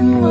and